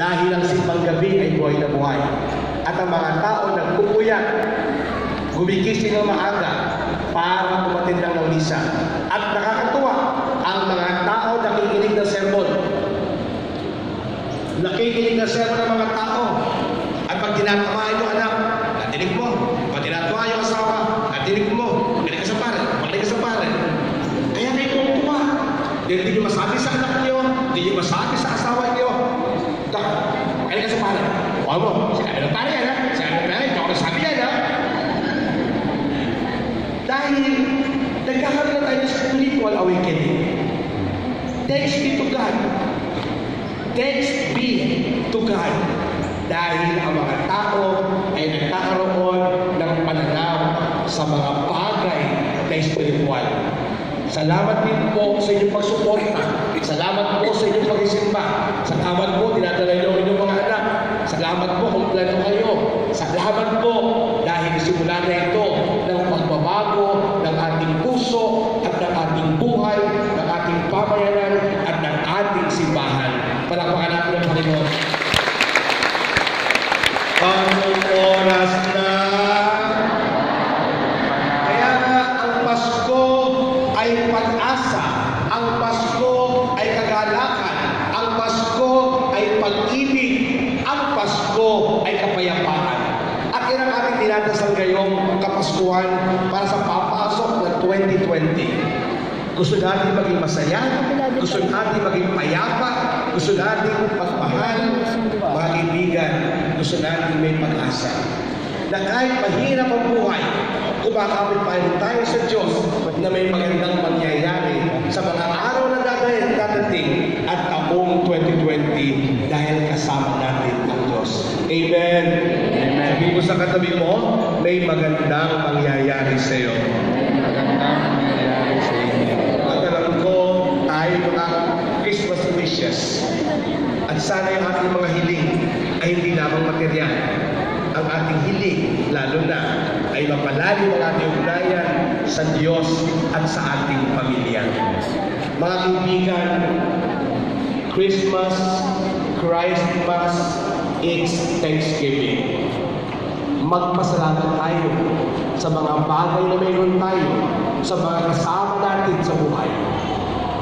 Dahil ang simbang gabi ay buhay na buhay. At ang mga tao nagpupuyat, gumigising ng maaga para umatid ng misa. At nakakatuwa, ang mga tao nakikinig ng sermon. Nakikinig ng sermon ng mga tao. At pag tinatamaan yung anak, natinig mo. Pag tinatawa yung asawa, natinig mo. Magaling ka sa pare, magaling ka sa pare. Kaya may tuwa. Hindi nyo masabi sa anak nyo, hindi nyo masabi sa asawa nyo. Tak, magaling ka sa pare. Huwag mo, sinabi ng pare yan ha. Sinabi ng pare, hindi ako nasabi yan ha. Dahil nagkakaroon na tayo ng spiritual awakening. Thanks be to God. Thanks be to God. Dahil ang mga tao ay nagkakaroon ng pananaw sa mga bagay na spiritual. Salamat din po sa inyong pagsuporta. Salamat po sa inyong pagsisimba. Salamat po, dinadala niyo ang inyong mga anak. Salamat po, kumpleto kayo. Salamat po dahil simula na ito ng pagbabago ng ating puso at ng ating buhay, ng ating pamayanan at ng ating simbahan. Palakpakan natin ang Panginoon. Panginoon oras na kaya nga ang Pasko ay pag-asa, ang Pasko ay kagalakan, ang Pasko ay pag-ibig, ang Pasko ay kapayapaan. At yan ang ating dinadasal ngayong Kapaskuhan para sa papasok ng 2020. Gusto natin maging masaya, gusto natin maging payapa, gusto natin pagmahal, mga kaibigan, gusto natin may pag-asa. Na kahit mahirap ang buhay, kumakapit pa rin tayo sa Diyos na may magandang mangyayari sa mga araw na dadating at taong 2020 dahil kasama natin ang Diyos. Amen. Amen. Sabi mo sa katabi mo, may magandang mangyayari sa iyo. Magandang nangyayari sa inyo. At alam ko, tayo mga Christmas wishes. At sana yung ating mga hiling ay hindi lamang material. Ang ating hiling, lalo na, ay mapalalim ang ating ugnayan sa Diyos at sa ating pamilya. Mga kaibigan, Christmas, Christmas, it's Thanksgiving magpasalamat tayo sa mga bagay na mayroon tayo, sa mga kasama natin sa buhay.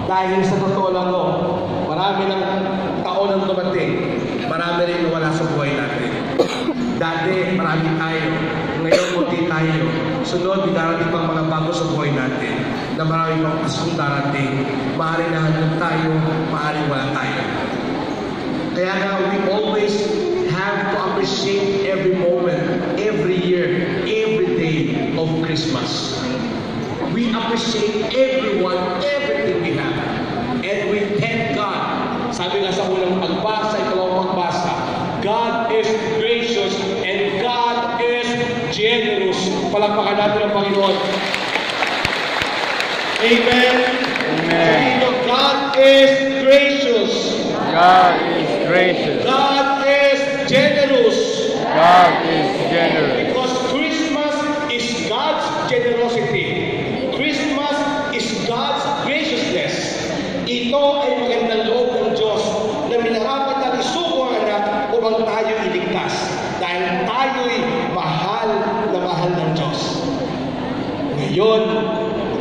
Dahil sa totoo lang ko, marami ng taon ang dumating, marami rin wala sa buhay natin. Dati, marami tayo. Ngayon, kunti tayo. Sunod, darating pang mga bago sa buhay natin na marami pang paskong darating. Maaaring nahanap tayo, maaaring wala tayo. Kaya nga, we always appreciate every moment, every year, every day of Christmas. We appreciate everyone, everything we have. And we thank God. Sabi nga sa unang pagbasa, ikalawang pagbasa, God is gracious and God is generous. Palakpakan natin ang Panginoon. Amen. Amen. God is gracious. God is gracious. God. God is generous. Because Christmas is God's generosity. Christmas is God's graciousness. Ito ay magandang loob ng Diyos na minarapat na isuko ang upang tayo iligtas. Dahil tayo'y mahal na mahal ng Diyos. Ngayon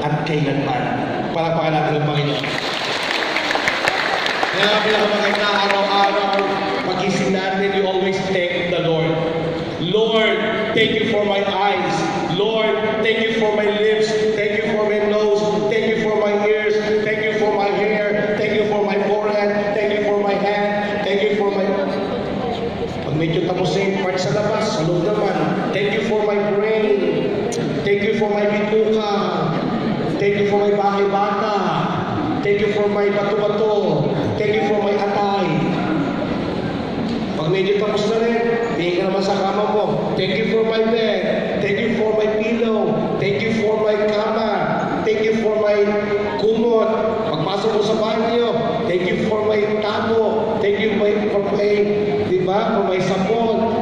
at kailanman. Palakpakan natin ang Panginoon. Kaya pinakamaganda araw-araw,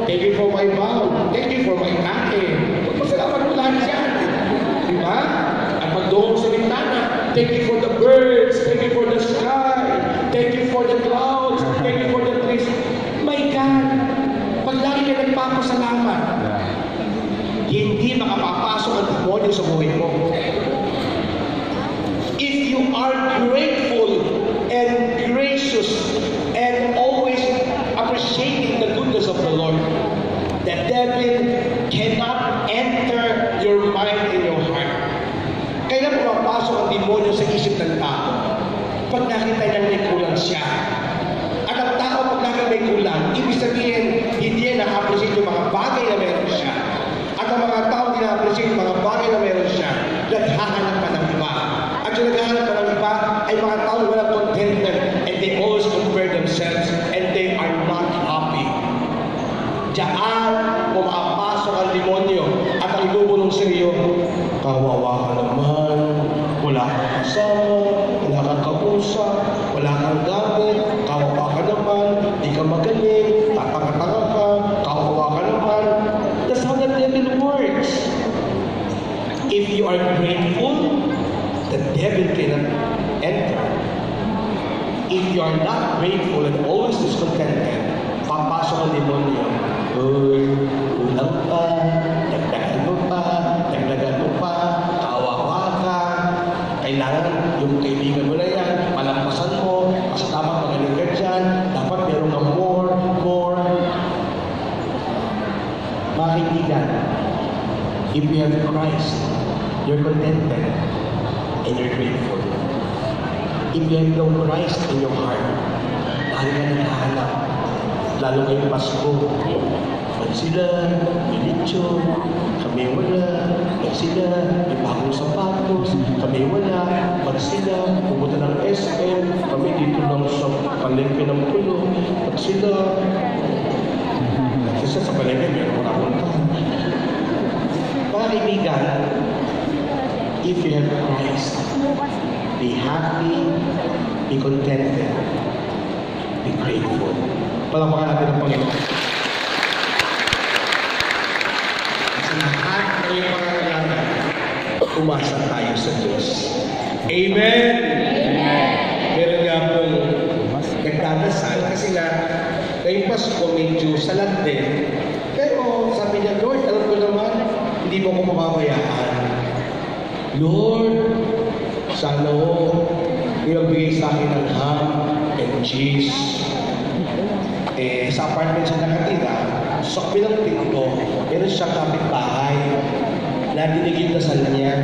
Thank you for my vow. Thank you for my ate. Magpasalamat mo lahat yan. Di ba? At magdoong sa bintana. Thank you for the birds. Thank you for the sky. Thank you for the clouds. Thank you for the trees. My God, pag lagi ka nagpapasalamat, grateful lang, ibig sabihin, hindi na-appreciate yung mga bagay na meron siya. At ang mga tao hindi na-appreciate yung mga bagay na meron siya, naghahanap pa ng iba. At yung naghahanap pa ng iba ay mga tao na walang contentment and they always compare themselves and they are not happy. Diyan pumapasok ang demonyo at ang ibubulong sa iyo, kawawa ka naman, wala kang kasama, wala kausap, wala kang gamit, kawawa ka naman, di ka magaling, tatanga-tanga ka, kawawa ka naman. That's how the devil works. If you are grateful, the devil cannot enter. If you are not grateful and always discontented, papasok ang demonyo. Uy, kulang pa, dagdagan mo pa, dagdagan mo pa, kawawa ka. Kailangan yung kaibigan mo na yan, malampasan mo, mas tama magaling ka dyan, dapat meron ka more, more. Mga kaibigan, if you have Christ, you're contented and you're grateful. If you have no Christ in your heart, lalo ka naghahanap. Lalo ngayong Pasko. May lechon, kami wala. Pag sila, may bagong sapatos, kami wala. Pag sila, pumunta ng SM, kami dito lang sa palengke ng pulo. Pag sila, kasi sa palengke, meron ko na Mga kaibigan, if you have Christ, be happy, be contented, be grateful. Palamakan natin ang Panginoon. Ng iyong pangangailangan, umasa tayo sa Diyos. Amen! Amen. Meron nga pong nagdadasal kasi nga ngayong Pasko medyo salat din. Pero sabi niya, Lord, alam ko naman, hindi mo ko mababayaan. Lord, sana mo, ibabigay sa akin ng ham and cheese. Eh, sa apartment siya nakatira, sa kabilang pinto, meron siyang kapitbahay na dinig yung dasal niya.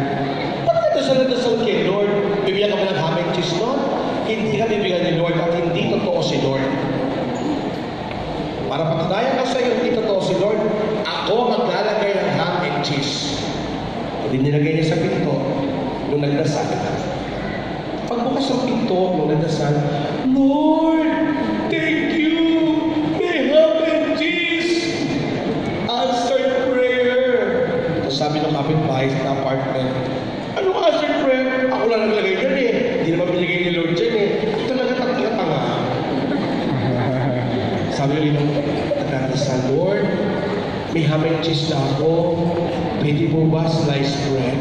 Ba't ka dasal na dasal kay Lord? Bibigyan ka ba ng ham and cheese, Lord? Hindi ka bibigyan ni Lord at hindi totoo si Lord. Para patunayan ko sa iyo, hindi totoo si Lord, ako maglalagay ng ham and cheese. Hindi nilagay niya sa pinto nung nagdasal. Pagbukas ng pinto nung nagdasal, Lord, thank you! May ham and cheese! Answered prayer! Tapos sabi ng kapitbahay sa apartment, Anong answered prayer? Ako lang naglagay dyan eh. Hindi naman binigay ni Lord dyan eh. Talaga tatlo tanga. Sabi rin ng nagdadasal, Lord, may ham cheese na ako. Pwede mo ba slice bread?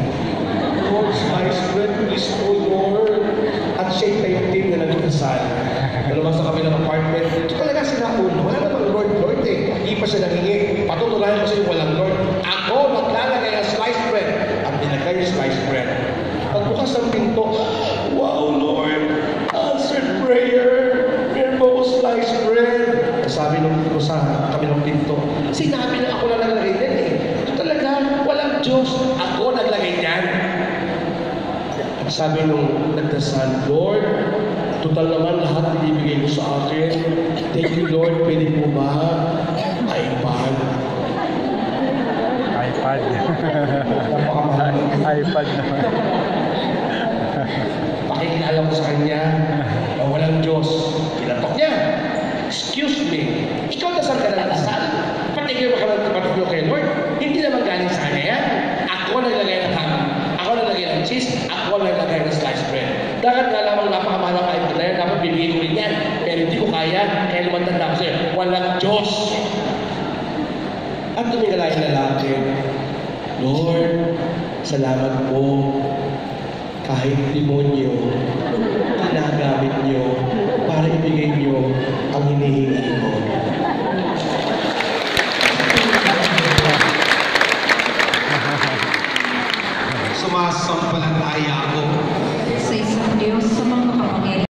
Lord, slice bread, please, oh Lord. At siya yung time team na nagdasal. Dalawa sa kami ng apartment. Ito talaga sila uno. Wala namang Lord, Lord eh. Hindi pa siya nangingi. Patutunayan ko sa iyo walang Lord. Ako maglalagay ng slice bread. At nilagay yung slice bread. Pinto, wow Lord, answered prayer. Meron mo ko slice bread. Sabi nung ko sa kami ng pinto, sinabi na ako na naglagay yan eh. Ito talaga, walang Diyos. Ako naglagay yan. At sabi nung nagdasal, Lord, total naman lahat binibigay mo sa akin. Thank you, Lord. Pwede mo ba? iPad. iPad. IPad naman. Pakikilala ko sa kanya na walang Diyos. Kinatok niya. Excuse me. Ikaw dasal ka ng dasal. Patigil mo ka ng patigil kay Lord. Hindi naman galing sa kanya yan. Ako naglagay ng ham. Ako naglagay ng cheese. Ako naglagay ng sliced bread. Dapat nga lamang napakamahal ng iPad na yan. Dapat bibigay ko rin yan. Pero hindi ko kaya. Kaya lumandang ako sa'yo. Walang Diyos. At tumingala yung lalaki. Lord, salamat po kahit demonyo, ginagamit nyo para ibigay nyo ang hinihingi ko. Sumasampalataya ako Sa isang Diyos